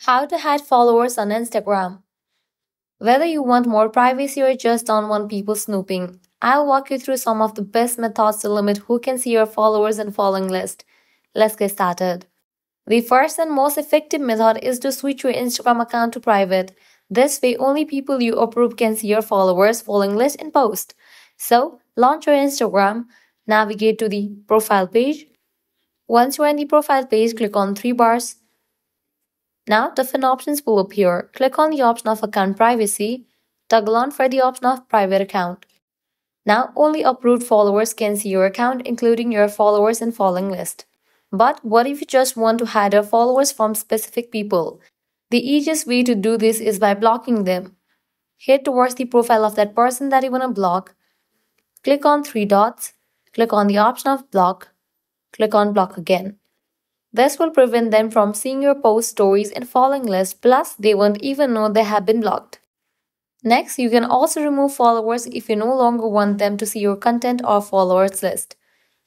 How to hide followers on Instagram. Whether you want more privacy or just don't want people snooping, I'll walk you through some of the best methods to limit who can see your followers and following list. Let's get started. The first and most effective method is to switch your Instagram account to private. This way, only people you approve can see your followers, following list, and post. So, launch your Instagram, navigate to the profile page. Once you're in the profile page, click on three bars. Now, different options will appear. Click on the option of account privacy, toggle on for the option of private account. Now, only approved followers can see your account, including your followers and following list. But what if you just want to hide your followers from specific people? The easiest way to do this is by blocking them. Head towards the profile of that person that you want to block. Click on three dots. Click on the option of block. Click on block again. This will prevent them from seeing your post stories and following list, plus, they won't even know they have been blocked. Next, you can also remove followers if you no longer want them to see your content or followers list.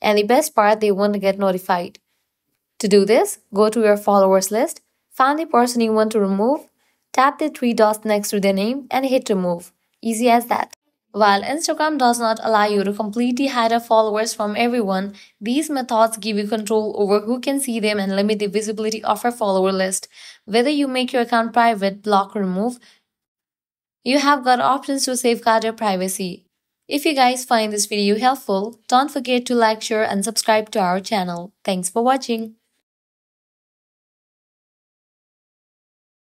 And the best part, they won't get notified. To do this, go to your followers list, find the person you want to remove, tap the three dots next to their name, and hit remove. Easy as that. While Instagram does not allow you to completely hide your followers from everyone, these methods give you control over who can see them and limit the visibility of your follower list. Whether you make your account private, block, or remove, you have got options to safeguard your privacy. If you guys find this video helpful, don't forget to like, share, and subscribe to our channel. Thanks for watching.